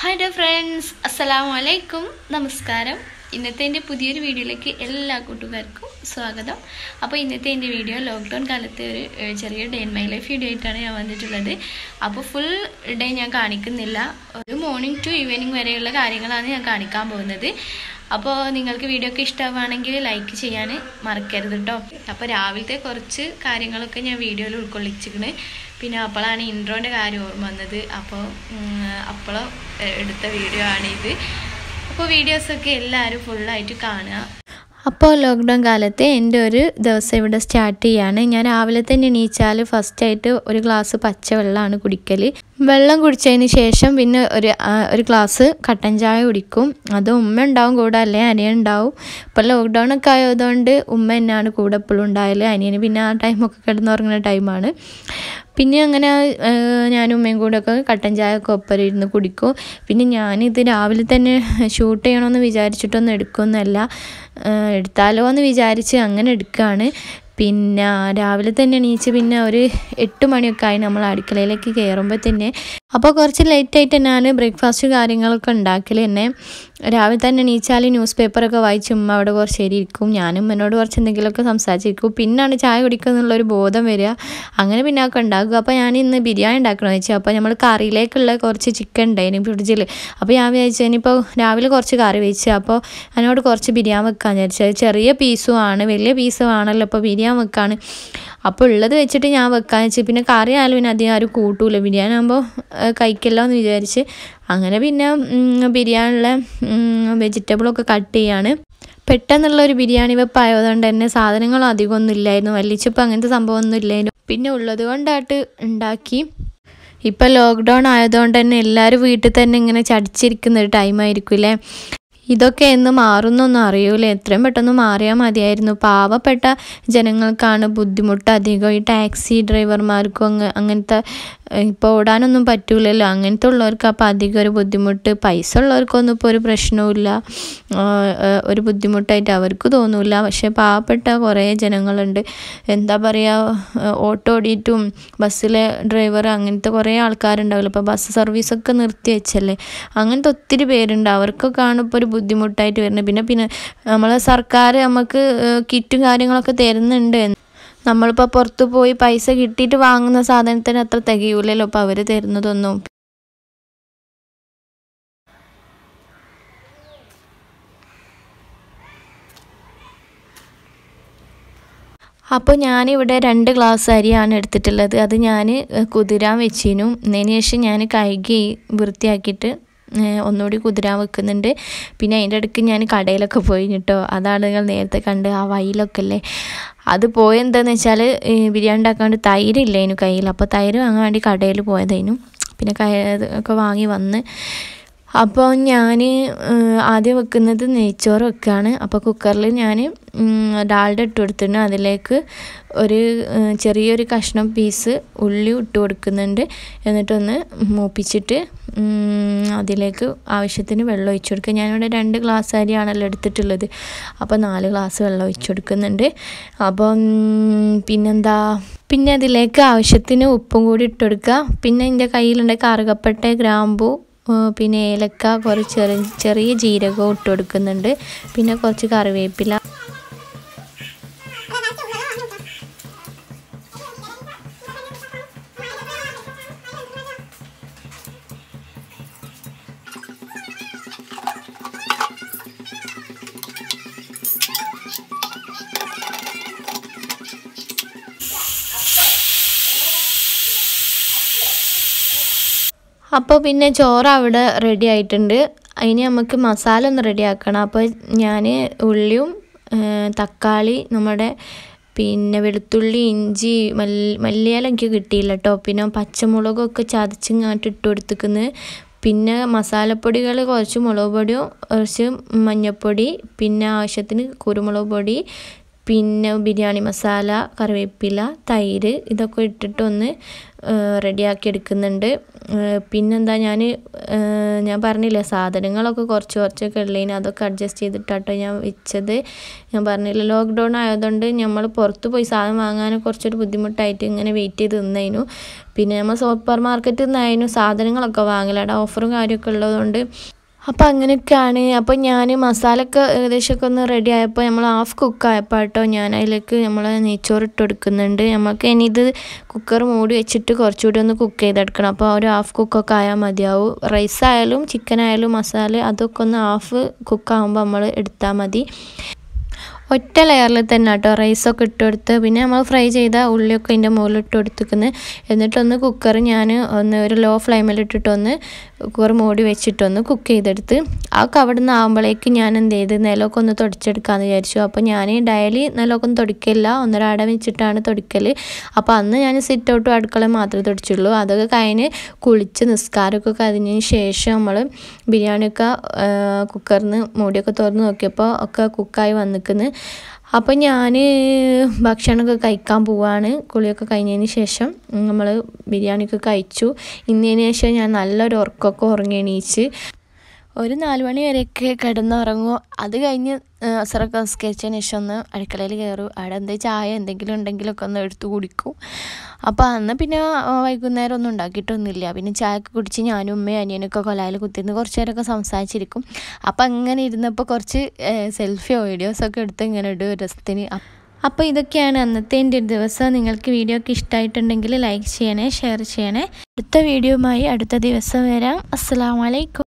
Hi ഡോ friends അസ്സലാമു അലൈക്കും നമസ്കാരം ഇന്നത്തെ എന്റെ പുതിയൊരു വീഡിയോയിലേക്ക് എല്ലാ കൂട്ടുകാർക്കും സ്വാഗതം. അപ്പോൾ ഇന്നത്തെ എന്റെ വീഡിയോ ലോക്ക്ഡൗൺ കാലത്തെ ഒരു ചെറിയ day in my life video ആയിട്ടാണ് ഞാൻ വന്നിട്ടുള്ളത്. അപ്പോൾ ഫുൾ ഡേ ഞാൻ കാണിക്കുന്നില്ല. ഒരു മോർണിംഗ് ടു ഈവനിങ് വരെയുള്ള കാര്യങ്ങളാണ് ഞാൻ കാണിക്കാൻ പോകുന്നത്. അപ്പോൾ നിങ്ങൾക്ക് വീഡിയോ ഒക്കെ ഇഷ്ടമാണെങ്കിൽ ലൈക്ക് ചെയ്യാൻ മറക്കരുത് കേട്ടോ അപ്പോൾ രാവിലത്തെ കുറച്ച് കാര്യങ്ങളൊക്കെ ഞാൻ വീഡിയോയിൽ ഉൾക്കൊള്ളിച്ചിരിക്കണ്. പിന്നെ അപ്പോഴാണ് ഇൻട്രോന്റെ കാര്യം ഓർമ്മ വന്നത്. അപ്പോൾ അപ്പോൾ എടുത്ത വീഡിയോ ആണിത് അപ്പോൾ വീഡിയോസൊക്കെ എല്ലാവരും ഫുള്ളായിട്ട് കാണുക. അപ്പോൾ ലോക്ക്ഡൗൺ കാലത്ത് എന്റെ ഒരു ദിവസം ഇവിടെ സ്റ്റാർട്ട് ചെയ്യാണ്. ഞാൻ രാവിലെ തന്നെ എണീച്ചാൽ ഫസ്റ്റായിട്ട് ഒരു ഗ്ലാസ് പച്ചവെള്ളമാണ് കുടിക്കൽ വെള്ളം കുടിച്ചതിന് ശേഷം പിന്നെ ഒരു ഒരു ഗ്ലാസ് കട്ടൻ ചായ കുടിക്കും. അത് ഉമ്മ ഉണ്ടാവും കൂടെ അല്ലെ അനിയൻ ഉണ്ടാവും. ഇപ്പോൾ ലോക്ക്ഡൗൺ ഒക്കെ ആയതുകൊണ്ട് ഉമ്മ എന്നാണ് കൂടെ എപ്പോഴും ഉണ്ടായാൽ അനിയന് പിന്നെ ആ ടൈമൊക്കെ കിടന്നുറങ്ങുന്ന ടൈമാണ് പിന്നെ അങ്ങനെ ഞാനും ഉമ്മയും കൂടെ ഒക്കെ കട്ടൻ ചായ ഒക്കെ ഒപ്പം ഇരുന്ന് കുടിക്കും. പിന്നെ ഞാനിത് രാവിലെ തന്നെ ഷൂട്ട് ചെയ്യണമെന്ന് വിചാരിച്ചിട്ടൊന്നും എടുക്കുമെന്നല്ല. എടുത്താലോ എന്ന് വിചാരിച്ച് അങ്ങനെ എടുക്കുകയാണ് പിന്നെ രാവിലെ തന്നെ എണീച്ച് പിന്നെ ഒരു എട്ട് മണിയൊക്കെ ആയി നമ്മൾ അടുക്കളയിലേക്ക് കയറുമ്പോൾ തന്നെ. അപ്പോൾ കുറച്ച് ലേറ്റായിട്ട് ഞാൻ ബ്രേക്ക്ഫാസ്റ്റ് കാര്യങ്ങളൊക്കെ ഉണ്ടാക്കൽ തന്നെ. രാവിലെ തന്നെ എണീച്ചാൽ ന്യൂസ് പേപ്പറൊക്കെ വായിച്ച് ഉമ്മ അവിടെ കുറച്ച് ഇരിക്കും. ഞാനും എന്നോട് കുറച്ച് എന്തെങ്കിലുമൊക്കെ സംസാരിച്ചിരിക്കും. പിന്നാണ് ചായ കുടിക്കുക എന്നുള്ളൊരു ബോധം വരിക. അങ്ങനെ പിന്നെ ഒക്കെ ഉണ്ടാക്കുക അപ്പോൾ ഞാൻ ഇന്ന് ബിരിയാണി ഉണ്ടാക്കണമെന്ന് വെച്ചാൽ അപ്പോൾ നമ്മൾ കറിയിലേക്കുള്ള കുറച്ച് ചിക്കൻ ഉണ്ടായിരുന്നു ഫ്രിഡ്ജിൽ അപ്പോൾ ഞാൻ വിചാരിച്ചു ഇനിയിപ്പോൾ രാവിലെ കുറച്ച് കറി വെച്ച് അപ്പോൾ അതിനോട് കുറച്ച് ബിരിയാണി വെക്കാൻ വിചാരിച്ചത് ചെറിയ പീസും ആണ്. വലിയ പീസും ആണല്ലോ. അപ്പോൾ ബിരിയാണി വെക്കാണ്. അപ്പോൾ ഉള്ളത് വെച്ചിട്ട് ഞാൻ വെക്കാൻ വെച്ച്. പിന്നെ കറി ആയാലും പിന്നെ അധികം ആരും കൂട്ടൂല. ബിരിയാണി ആകുമ്പോൾ കഴിക്കല്ലോ എന്ന് വിചാരിച്ച് അങ്ങനെ പിന്നെ ബിരിയാണിയിലെ വെജിറ്റബിളൊക്കെ കട്ട് ചെയ്യാണ്. പെട്ടെന്നുള്ള ഒരു ബിരിയാണി വെപ്പായതുകൊണ്ട് തന്നെ സാധനങ്ങളും അധികമൊന്നും ഇല്ലായിരുന്നു. വല്ലിച്ചപ്പോൾ അങ്ങനത്തെ സംഭവമൊന്നും ഇല്ലായിരുന്നു. പിന്നെ ഉള്ളത് കൊണ്ടായിട്ട് ഉണ്ടാക്കി. ഇപ്പം ലോക്ക്ഡൗൺ ആയതുകൊണ്ട് തന്നെ എല്ലാവരും വീട്ടിൽ തന്നെ ഇങ്ങനെ ചടിച്ചിരിക്കുന്ന ഒരു ടൈമായിരിക്കും ഇതൊക്കെ എന്ന് മാറുന്നൊന്നും അറിയൂല. എത്രയും പെട്ടെന്ന് മാറിയാൽ മതിയായിരുന്നു. പാവപ്പെട്ട ജനങ്ങൾക്കാണ് ബുദ്ധിമുട്ട് അധികം. ഈ ടാക്സി ഡ്രൈവർമാർക്കും അങ്ങ അങ്ങനത്തെ ഇപ്പോൾ ഓടാനൊന്നും പറ്റൂലല്ലോ. അങ്ങനത്തെ ഉള്ളവർക്ക് അപ്പോൾ അധികം ഒരു ബുദ്ധിമുട്ട്. പൈസ ഉള്ളവർക്കൊന്നും ഇപ്പോൾ ഒരു പ്രശ്നവുമില്ല. ഒരു ബുദ്ധിമുട്ടായിട്ട് അവർക്ക് തോന്നില്ല പക്ഷേ പാവപ്പെട്ട കുറേ ജനങ്ങളുണ്ട്. എന്താ പറയുക ഓട്ടോ ഓടിയിട്ടും ബസ്സിലെ ഡ്രൈവർ അങ്ങനത്തെ കുറേ ആൾക്കാരുണ്ടാവില്ല. ഇപ്പോൾ ബസ് സർവീസൊക്കെ നിർത്തി വെച്ചല്ലേ. അങ്ങനത്തെ ഒത്തിരി പേരുണ്ട്. അവർക്കൊക്കെയാണ് ഇപ്പോൾ ഒരു ബുദ്ധിമുട്ടായിട്ട് വരുന്നത്. പിന്നെ പിന്നെ നമ്മളെ സർക്കാർ നമുക്ക് കിറ്റും കാര്യങ്ങളൊക്കെ തരുന്നുണ്ട് നമ്മളിപ്പോൾ പുറത്തു പോയി പൈസ കിട്ടിയിട്ട് വാങ്ങുന്ന സാധനത്തിന് അത്ര തികയൂലല്ലോ അപ്പോൾ അവർ തരുന്നതൊന്നും. അപ്പോൾ ഞാനിവിടെ രണ്ട് ഗ്ലാസ് അരിയാണ് എടുത്തിട്ടുള്ളത്. അത് ഞാൻ കുതിരാൻ വെച്ചിനും അതിന് ശേഷം ഞാൻ കഴുകി വൃത്തിയാക്കിയിട്ട് ഒന്നുകൂടി കുതിരാൻ വെക്കുന്നുണ്ട്. പിന്നെ അതിന്റെ ഇടയ്ക്ക് ഞാൻ കടയിലൊക്കെ പോയി കേട്ടോ അതാണ് നിങ്ങൾ നേരത്തെ കണ്ട് ആ വയലൊക്കെ അല്ലേ? അത് പോയെന്താന്ന് വെച്ചാൽ ബിരിയാണി ഉണ്ടാക്കാണ്ട് തൈര് ഇല്ലായിരുന്നു കയ്യിൽ. അപ്പോൾ തൈര് വാങ്ങാൻ വേണ്ടി കടയിൽ പോയതായിരുന്നു. പിന്നെ ഒക്കെ വാങ്ങി വന്ന് അപ്പോൾ ഞാൻ ആദ്യം വെക്കുന്നത് നെയ്ച്ചോറ് വെക്കുകയാണ് അപ്പോൾ കുക്കറിൽ ഞാൻ ഡാൾഡ ഇട്ട് കൊടുത്തിട്ടുണ്ട്. അതിലേക്ക് ഒരു ചെറിയൊരു കഷ്ണം പീസ് ഉള്ളി ഇട്ട് കൊടുക്കുന്നുണ്ട്. എന്നിട്ടൊന്ന് മൂപ്പിച്ചിട്ട് അതിലേക്ക് ആവശ്യത്തിന് വെള്ളം ഒഴിച്ചു കൊടുക്കുക. ഞാനിവിടെ രണ്ട് ഗ്ലാസ് അരിയാണല്ലോ എടുത്തിട്ടുള്ളത്. അപ്പോൾ നാല് ഗ്ലാസ് വെള്ളം ഒഴിച്ചു കൊടുക്കുന്നുണ്ട്. അപ്പോൾ പിന്നെന്താ? പിന്നെ അതിലേക്ക് ആവശ്യത്തിന് ഉപ്പും കൂടി ഇട്ട് കൊടുക്കുക. പിന്നെ എന്റെ കയ്യിലുണ്ട് കറുകപ്പട്ട ഗ്രാമ്പൂ പിന്നെ ഏലക്ക കുറച്ച് ചെറിയ ജീരകവും ഇട്ട് കൊടുക്കുന്നുണ്ട്. പിന്നെ കുറച്ച് കറിവേപ്പില. അപ്പോൾ പിന്നെ ചോറ് അവിടെ റെഡി ആയിട്ടുണ്ട്. അതിന് നമുക്ക് മസാല ഒന്ന് റെഡി ആക്കണം. അപ്പോൾ ഞാൻ ഉള്ളിയും തക്കാളി നമ്മുടെ പിന്നെ വെളുത്തുള്ളി ഇഞ്ചി മല്ലി മല്ലിയില എനിക്ക് കിട്ടിയില്ല കേട്ടോ പിന്നെ പച്ചമുളകൊക്കെ ചതച്ചിങ്ങാട്ട് ഇട്ട് കൊടുത്തിക്കുന്നത് പിന്നെ മസാലപ്പൊടികൾ കുറച്ച് മുളക് പൊടിയും കുറച്ച് മഞ്ഞൾപ്പൊടി പിന്നെ ആവശ്യത്തിന് കുരുമുളക് പൊടി പിന്നെ ബിരിയാണി മസാല കറിവേപ്പില തൈര് ഇതൊക്കെ ഇട്ടിട്ടൊന്ന് റെഡിയാക്കി എടുക്കുന്നുണ്ട്. പിന്നെന്താ ഞാൻ ഞാൻ പറഞ്ഞില്ലേ സാധനങ്ങളൊക്കെ കുറച്ച് കുറച്ചൊക്കെ ഉള്ളതിന് അതൊക്കെ അഡ്ജസ്റ്റ് ചെയ്തിട്ടാട്ടോ ഞാൻ വെച്ചത്. ഞാൻ പറഞ്ഞില്ല ലോക്ക്ഡൗൺ ആയതുകൊണ്ട് നമ്മൾ പുറത്ത് പോയി സാധനം വാങ്ങാൻ കുറച്ചൊരു ബുദ്ധിമുട്ടായിട്ട് ഇങ്ങനെ വെയിറ്റ് ചെയ്ത് നിന്നതിനു പിന്നെ നമ്മൾ സൂപ്പർ മാർക്കറ്റിൽ നിന്നായിരുന്നു സാധനങ്ങളൊക്കെ വാങ്ങലാണ് ഓഫറും കാര്യമൊക്കെ ഉള്ളതുകൊണ്ട് അപ്പോൾ അങ്ങനെയൊക്കെയാണ്. അപ്പോൾ ഞാൻ മസാലയൊക്കെ ഏകദേശമൊക്കെ ഒന്ന് റെഡി ആയപ്പോൾ നമ്മൾ ഹാഫ് കുക്ക് ആയപ്പോൾ കേട്ടോ ഞാൻ അതിലേക്ക് നമ്മൾ നെയ്ച്ചോറ് ഇട്ട് കൊടുക്കുന്നുണ്ട്. നമുക്ക് ഇനി ഇത് കുക്കർ മൂടി വെച്ചിട്ട് കുറച്ചുകൂടി ഒന്ന് കുക്ക് ചെയ്തെടുക്കണം. അപ്പോൾ ഒരു ഹാഫ് കുക്കൊക്കെ ആയാൽ മതിയാവും. റൈസ് ആയാലും ചിക്കൻ ആയാലും മസാല അതൊക്കെ ഒന്ന് ഹാഫ് കുക്കാകുമ്പോൾ നമ്മൾ എടുത്താൽ മതി. ഒറ്റ ലെയറിൽ തന്നെ കേട്ടോ റൈസൊക്കെ ഇട്ട് കൊടുത്ത്. പിന്നെ നമ്മൾ ഫ്രൈ ചെയ്ത ഉള്ളിയൊക്കെ അതിന്റെ മുകളിൽ ഇട്ട് കൊടുത്തിരിക്കുന്നത് എന്നിട്ടൊന്ന് കുക്കർ ഞാൻ ഒന്ന് ഒരു ലോ ഫ്ലെയിമിൽ ഇട്ടിട്ടൊന്ന് കുക്കർ മൂടി വെച്ചിട്ടൊന്ന് കുക്ക് ചെയ്തെടുത്ത് ആ അവിടെ നിന്ന് ആകുമ്പോഴേക്ക് ഞാൻ എന്ത് ചെയ്ത് നിലമൊക്കെ ഒന്ന് തുടച്ചെടുക്കാമെന്ന് വിചാരിച്ചു. അപ്പോൾ ഞാൻ ഡയലി നിലമൊക്കെ ഒന്ന് തുടക്കില്ല ഒന്നരാട വെച്ചിട്ടാണ് തുടക്കൽ അപ്പോൾ അന്ന് ഞാൻ സിറ്റ് ഔട്ടും അടുക്കള മാത്രമേ തുടച്ചുള്ളൂ. അതൊക്കെ കഴിഞ്ഞ് കുളിച്ച് നിസ്കാരമൊക്കെ കഴിഞ്ഞതിന് ശേഷം നമ്മൾ ബിരിയാണിയൊക്കെ കുക്കറിന് മൂടിയൊക്കെ തുറന്ന് നോക്കിയപ്പോൾ ഒക്കെ കുക്കായി വന്നിക്കുന്നു. അപ്പോൾ ഞാൻ ഭക്ഷണമൊക്കെ കഴിക്കാൻ പോവാണ്. കുളിയൊക്കെ കഴിഞ്ഞതിന് ശേഷം നമ്മൾ ബിരിയാണിയൊക്കെ കഴിച്ചു. ഇന്നതിന് ശേഷം ഞാൻ നല്ലൊരു ഉറക്കമൊക്കെ ഉറങ്ങി എണീച്ച് ഒരു നാല് മണി വരെയൊക്കെ കിടന്നുറങ്ങും. അത് കഴിഞ്ഞ് അസറൊക്കെ നിസ്കരിച്ചതിന് ശേഷം ഒന്ന് അടുക്കളയിൽ കയറും. അവിടെ എന്തെങ്കിലും ചായ എന്തെങ്കിലും ഉണ്ടെങ്കിലൊക്കെ ഒന്ന് എടുത്ത് കുടിക്കും. അപ്പോൾ അന്ന് പിന്നെ വൈകുന്നേരം ഒന്നും ഉണ്ടാക്കിയിട്ടൊന്നുമില്ല. പിന്നെ ചായയൊക്കെ കുടിച്ച് ഞാനും ഉമ്മയും അനിയനൊക്കെ കൊലായിൽ കുത്തിയിരുന്ന് കുറച്ച് നേരമൊക്കെ സംസാരിച്ചിരിക്കും. അപ്പോൾ അങ്ങനെ ഇരുന്നപ്പോൾ കുറച്ച് സെൽഫിയോ വീഡിയോസൊക്കെ എടുത്ത് ഇങ്ങനെ ഇടും രസത്തിന്. അപ്പോൾ ഇതൊക്കെയാണ് അന്നത്തെ എന്റെ ഒരു ദിവസം. നിങ്ങൾക്ക് വീഡിയോ ഒക്കെ ഇഷ്ടമായിട്ടുണ്ടെങ്കിൽ ലൈക്ക് ചെയ്യണേ ഷെയർ ചെയ്യണേ. അടുത്ത വീഡിയോയുമായി അടുത്ത ദിവസം വരാം. അസ്സാം വലൈക്കും